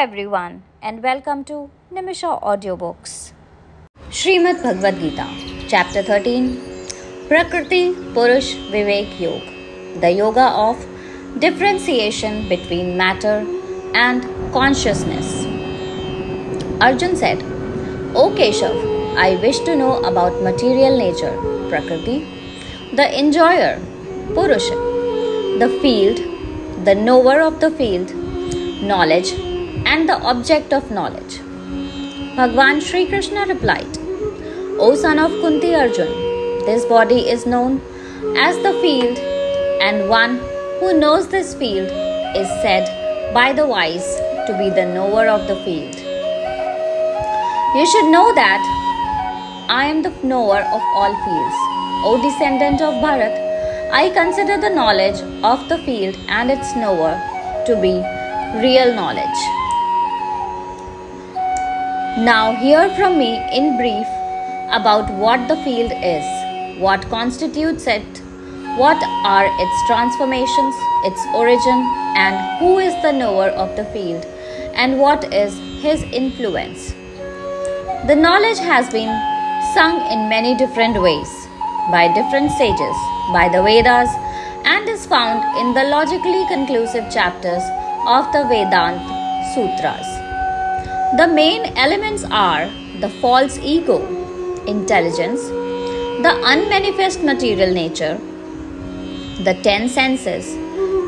everyone, and welcome to Nimisha Audiobooks. Srimad Bhagavad Gita, Chapter 13 Prakriti Purush Vivek Yoga, the yoga of differentiation between matter and consciousness. Arjun said, O Keshav, I wish to know about material nature, Prakriti, the enjoyer, Purusha, the field, the knower of the field, knowledge, and the object of knowledge. Bhagwan Sri Krishna replied, O son of Kunti Arjun, this body is known as the field, and one who knows this field is said by the wise to be the knower of the field. You should know that I am the knower of all fields. O descendant of Bharat, I consider the knowledge of the field and its knower to be real knowledge. Now, hear from me in brief about what the field is, what constitutes it, what are its transformations, its origin, and who is the knower of the field, and what is his influence. The knowledge has been sung in many different ways by different sages by the Vedas and is found in the logically conclusive chapters of the Vedanta Sutras. The main elements are the false ego, intelligence, the unmanifest material nature, the ten senses,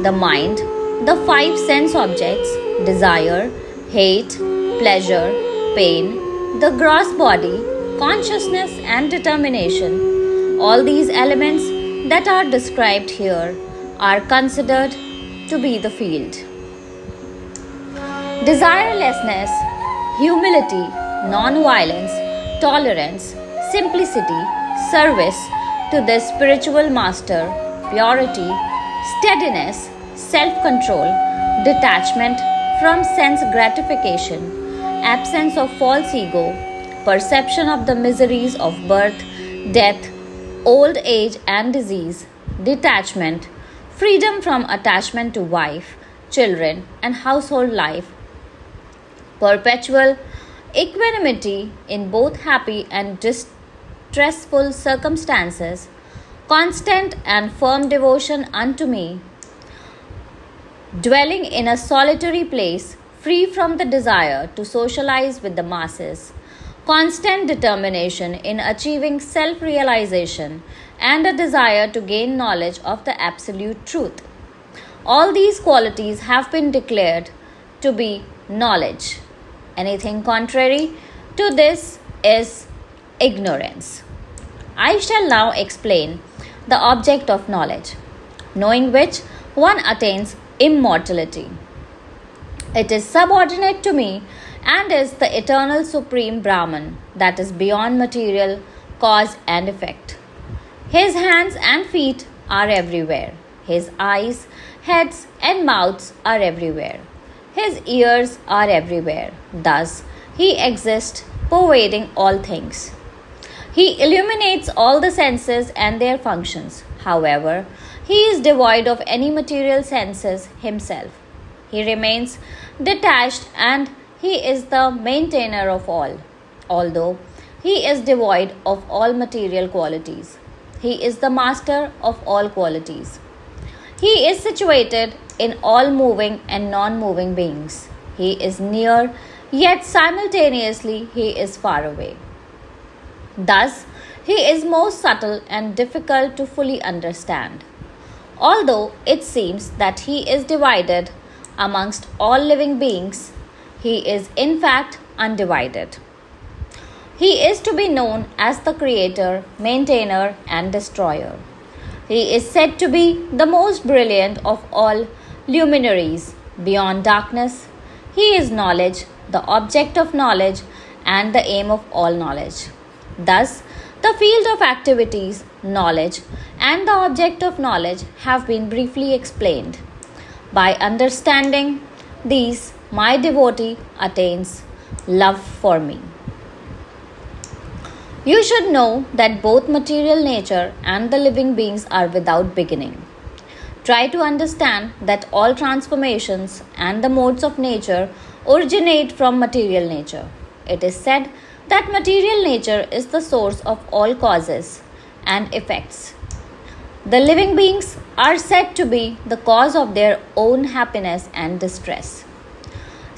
the mind, the five sense objects, desire, hate, pleasure, pain, the gross body, consciousness, and determination. All these elements that are described here are considered to be the field. Desirelessness, humility, non violence, tolerance, simplicity, service to the spiritual master, purity, steadiness, self control, detachment from sense gratification, absence of false ego, perception of the miseries of birth, death, old age and disease, detachment, freedom from attachment to wife, children, and household life, perpetual equanimity in both happy and distressful circumstances, constant and firm devotion unto me, dwelling in a solitary place, free from the desire to socialize with the masses constant determination in achieving self realization, and a desire to gain knowledge of the absolute truth. All these qualities have been declared to be knowledge. Anything contrary to this is ignorance. I shall now explain the object of knowledge, knowing which one attains immortality. It is subordinate to me and is the eternal supreme Brahman that is beyond material cause and effect. His hands and feet are everywhere. His eyes, heads, and mouths are everywhere. His ears are everywhere. Thus, he exists, pervading all things. He illuminates all the senses and their functions. However, he is devoid of any material senses himself. He remains detached and he is the maintainer of all, although he is devoid of all material qualities. He is the master of all qualities. He is situated in all moving and non moving beings. He is near, yet simultaneously he is far away. Thus, he is most subtle and difficult to fully understand. Although it seems that he is divided amongst all living beings, he is, in fact, undivided. He is to be known as the creator, maintainer, and destroyer. He is said to be the most brilliant of all luminaries beyond darkness. He is knowledge, the object of knowledge, and the aim of all knowledge. Thus, the field of activities, knowledge, and the object of knowledge have been briefly explained. By understanding these, my devotee attains love for me. You should know that both material nature and the living beings are without beginning. Try to understand that all transformations and the modes of nature originate from material nature. It is said that material nature is the source of all causes and effects. The living beings are said to be the cause of their own happiness and distress.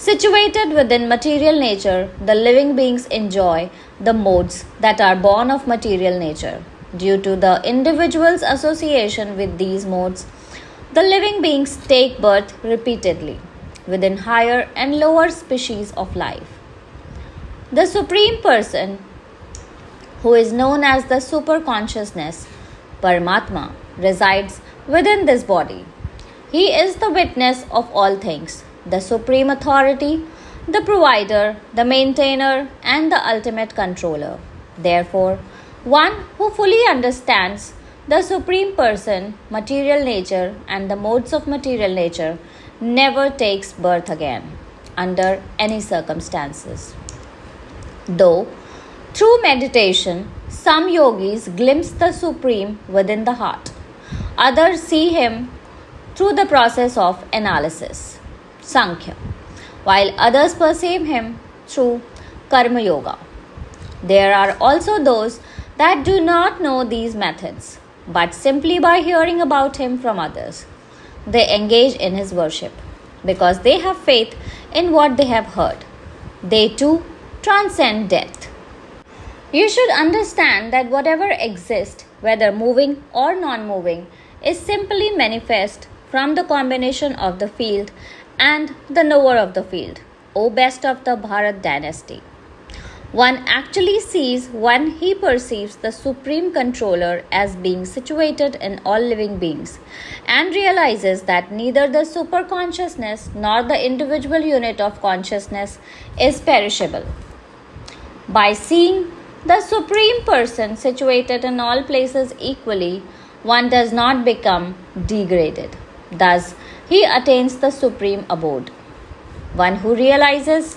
Situated within material nature, the living beings enjoy the modes that are born of material nature. Due to the individual's association with these modes, the living beings take birth repeatedly within higher and lower species of life. The Supreme Person, who is known as the Super Consciousness, Paramatma, resides within this body. He is the witness of all things, the Supreme Authority, the Provider, the Maintainer, and the Ultimate Controller. Therefore, one who fully understands the Supreme Person, material nature, and the modes of material nature never takes birth again under any circumstances. Though, through meditation, some yogis glimpse the Supreme within the heart, others see him through the process of analysis, Sankhya, while others perceive him through Karma Yoga. There are also those that do not know these methods, but simply by hearing about him from others, they engage in his worship because they have faith in what they have heard. They too transcend death. You should understand that whatever exists, whether moving or non moving, is simply manifest from the combination of the field and the knower of the field, O best of the Bharat dynasty. One actually sees when he perceives the Supreme Controller as being situated in all living beings and realizes that neither the superconsciousness nor the individual unit of consciousness is perishable. By seeing the Supreme Person situated in all places equally, one does not become degraded. Thus, he attains the Supreme Abode. One who realizes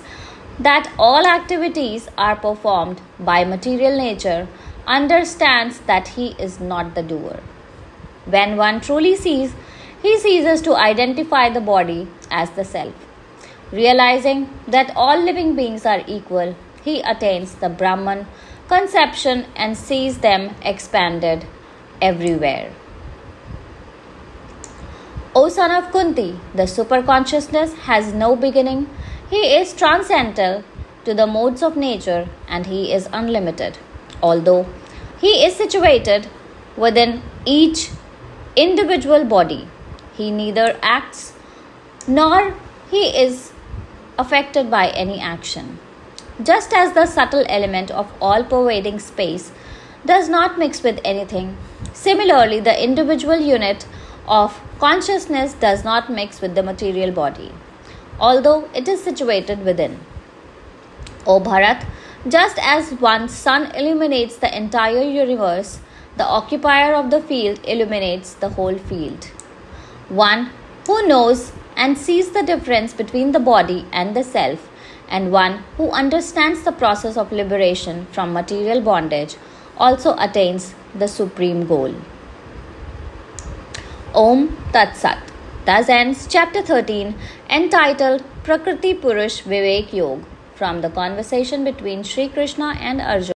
that all activities are performed by material nature understands that he is not the doer. When one truly sees, he ceases to identify the body as the self. Realizing that all living beings are equal, he attains the Brahman conception and sees them expanded everywhere. O son of Kunti, the superconsciousness has no beginning. He is transcendental to the modes of nature and he is unlimited. Although he is situated within each individual body, he neither acts nor he is affected by any action. Just as the subtle element of all pervading space does not mix with anything, similarly, the individual unit of consciousness does not mix with the material body, although it is situated within. O Bharat, just as one sun illuminates the entire universe, the occupier of the field illuminates the whole field. One who knows and sees the difference between the body and the self and one who understands the process of liberation from material bondage also attains the supreme goal. Om Tat Sat. Thus ends chapter 13 entitled Prakriti Purush Vivek Yog from the conversation between Sri Krishna and Arjuna.